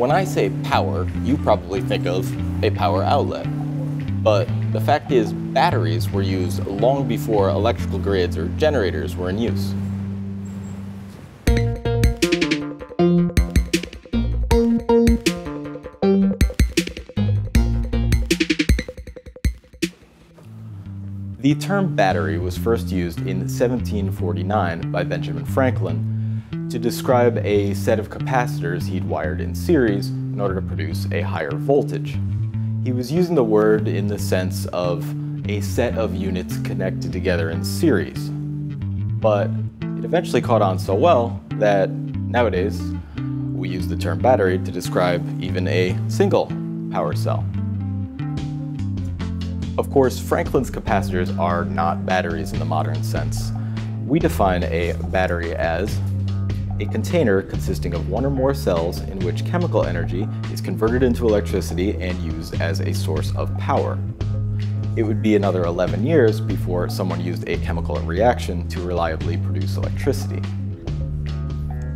When I say power, you probably think of a power outlet. But the fact is, batteries were used long before electrical grids or generators were in use. The term battery was first used in 1749 by Benjamin Franklin to describe a set of capacitors he'd wired in series in order to produce a higher voltage. He was using the word in the sense of a set of units connected together in series. But it eventually caught on so well that nowadays we use the term battery to describe even a single power cell. Of course, Franklin's capacitors are not batteries in the modern sense. We define a battery as a container consisting of one or more cells in which chemical energy is converted into electricity and used as a source of power. It would be another 11 years before someone used a chemical reaction to reliably produce electricity.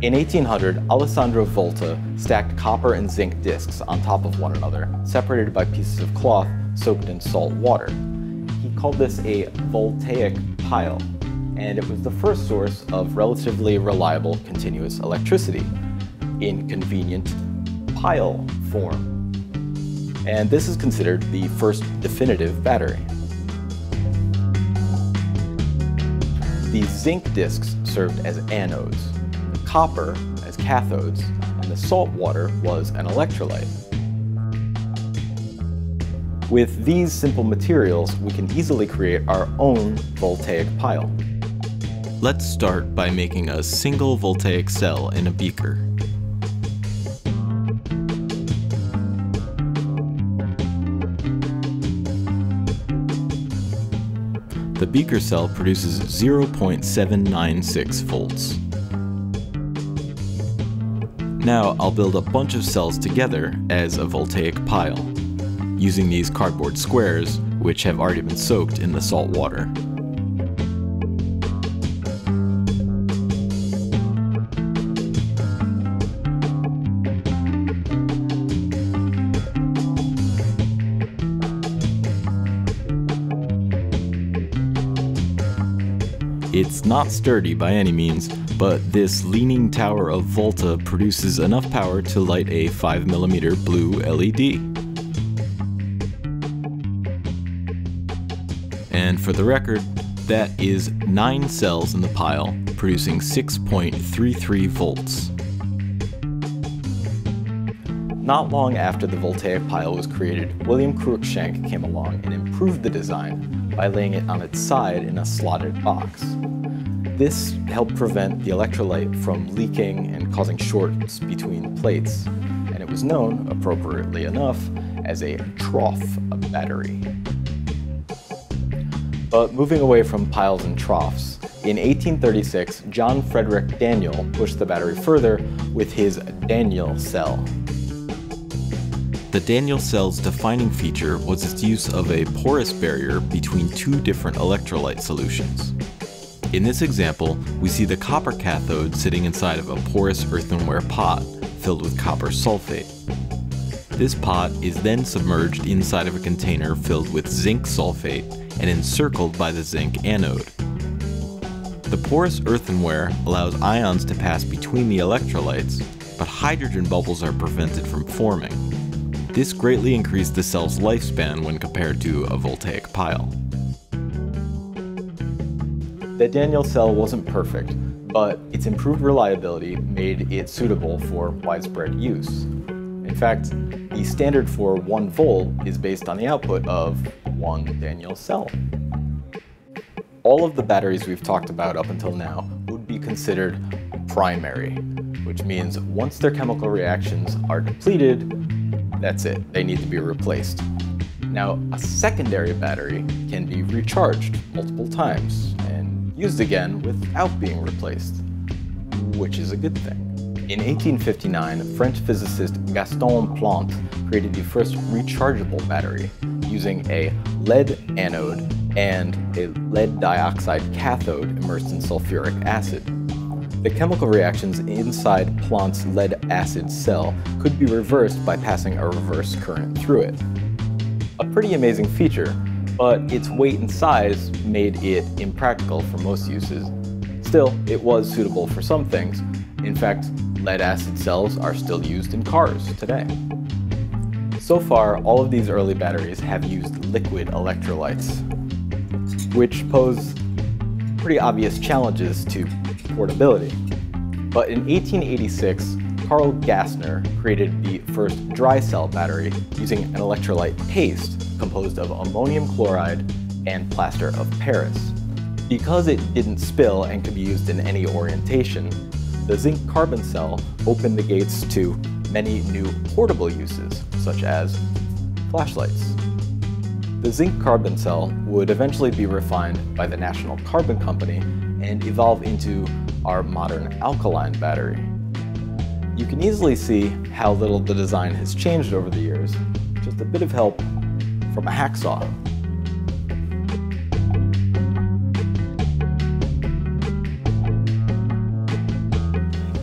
In 1800, Alessandro Volta stacked copper and zinc discs on top of one another, separated by pieces of cloth soaked in salt water. He called this a voltaic pile, and it was the first source of relatively reliable continuous electricity in convenient pile form. And this is considered the first definitive battery. The zinc discs served as anodes, the copper as cathodes, and the salt water was an electrolyte. With these simple materials, we can easily create our own voltaic pile. Let's start by making a single voltaic cell in a beaker. The beaker cell produces 0.796 volts. Now I'll build a bunch of cells together as a voltaic pile using these cardboard squares, which have already been soaked in the salt water. It's not sturdy by any means, but this leaning tower of Volta produces enough power to light a 5mm blue LED. And for the record, that is 9 cells in the pile, producing 6.33 volts. Not long after the voltaic pile was created, William Cruikshank came along and improved the design by laying it on its side in a slotted box. This helped prevent the electrolyte from leaking and causing shorts between plates, and it was known, appropriately enough, as a trough battery. But moving away from piles and troughs, in 1836, John Frederick Daniell pushed the battery further with his Daniell cell. The Daniell cell's defining feature was its use of a porous barrier between two different electrolyte solutions. In this example, we see the copper cathode sitting inside of a porous earthenware pot filled with copper sulfate. This pot is then submerged inside of a container filled with zinc sulfate and encircled by the zinc anode. The porous earthenware allows ions to pass between the electrolytes, but hydrogen bubbles are prevented from forming. This greatly increased the cell's lifespan when compared to a voltaic pile. The Daniell cell wasn't perfect, but its improved reliability made it suitable for widespread use. In fact, the standard for 1 volt is based on the output of one Daniell cell. All of the batteries we've talked about up until now would be considered primary, which means once their chemical reactions are depleted, that's it, they need to be replaced. Now, a secondary battery can be recharged multiple times and used again without being replaced, which is a good thing. In 1859, French physicist Gaston Planté created the first rechargeable battery, using a lead anode and a lead dioxide cathode immersed in sulfuric acid. The chemical reactions inside Planté's lead acid cell could be reversed by passing a reverse current through it. A pretty amazing feature, but its weight and size made it impractical for most uses. Still, it was suitable for some things. In fact, lead acid cells are still used in cars today. So far, all of these early batteries have used liquid electrolytes, which pose pretty obvious challenges to portability. But in 1886, Carl Gassner created the first dry cell battery using an electrolyte paste composed of ammonium chloride and plaster of Paris. Because it didn't spill and could be used in any orientation, the zinc carbon cell opened the gates to many new portable uses, such as flashlights. The zinc carbon cell would eventually be refined by the National Carbon Company and evolve into our modern alkaline battery. You can easily see how little the design has changed over the years. Just a bit of help from a hacksaw.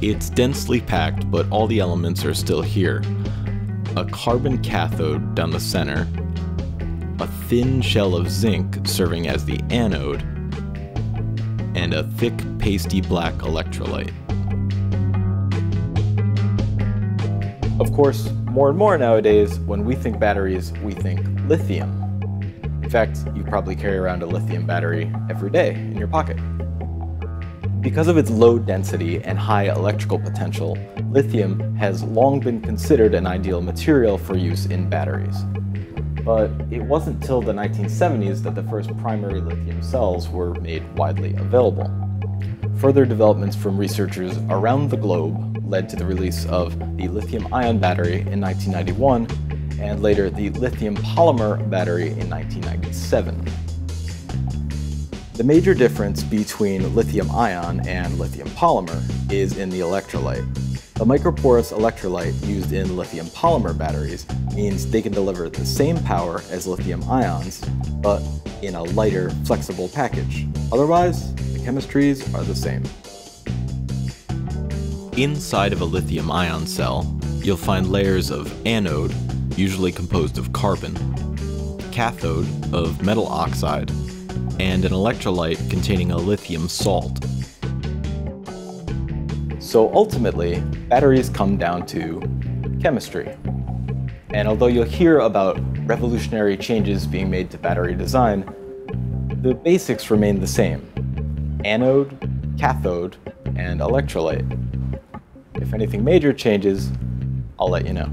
It's densely packed, but all the elements are still here. A carbon cathode down the center, thin shell of zinc serving as the anode, and a thick pasty black electrolyte. Of course, more and more nowadays, when we think batteries, we think lithium. In fact, you probably carry around a lithium battery every day in your pocket. Because of its low density and high electrical potential, lithium has long been considered an ideal material for use in batteries. But it wasn't till the 1970s that the first primary lithium cells were made widely available. Further developments from researchers around the globe led to the release of the lithium ion battery in 1991 and later the lithium polymer battery in 1997. The major difference between lithium ion and lithium polymer is in the electrolyte. The microporous electrolyte used in lithium polymer batteries means they can deliver the same power as lithium ions, but in a lighter, flexible package. Otherwise, the chemistries are the same. Inside of a lithium ion cell, you'll find layers of anode, usually composed of carbon, cathode of metal oxide, and an electrolyte containing a lithium salt. So ultimately, batteries come down to chemistry. And although you'll hear about revolutionary changes being made to battery design, the basics remain the same. Anode, cathode, and electrolyte. If anything major changes, I'll let you know.